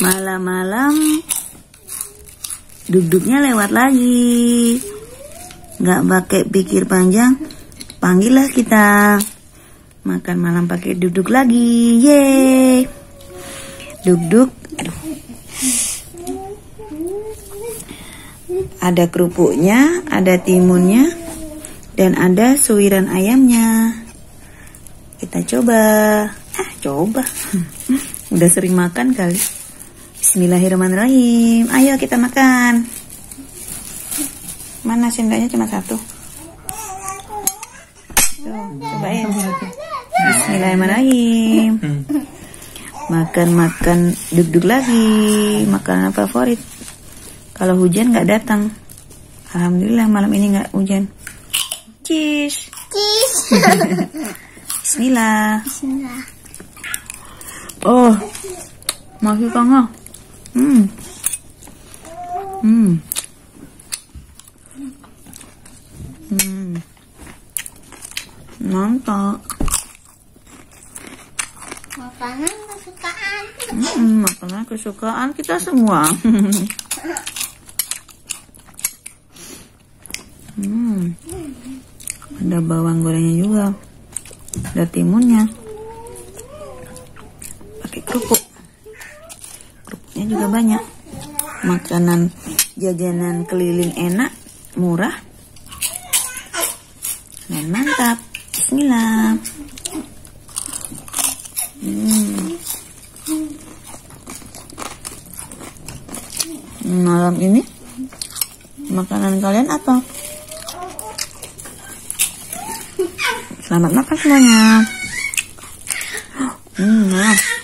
Malam-malam duduknya lewat lagi. Nggak pakai pikir panjang, panggillah kita. Makan malam pakai duduk lagi. Yeay. Duduk. Ada kerupuknya, ada timunnya, dan ada suiran ayamnya. Kita coba. Ah, coba. Udah sering makan kali. Bismillahirrahmanirrahim. Ayo kita makan. Mana sendoknya cuma satu? Tuh, cobain. Bismillahirrahmanirrahim. Makan-makan duduk lagi. Makanan favorit. Kalau hujan nggak datang. Alhamdulillah malam ini nggak hujan. Cheese. Cheese. Bismillah. Bismillah. Oh, masih tengah. Hmm. Hmm. Hmm. Mantap. Makanan kesukaan. Hmm, makanan kesukaan kita semua. hmm. Ada bawang gorengnya juga. Ada timunnya. Pakai kerupuk. Juga banyak. Makanan jajanan keliling enak, murah. Dan mantap. Bismillah. Hmm. Malam ini makanan kalian apa? Selamat makan semuanya. Hmm, nah.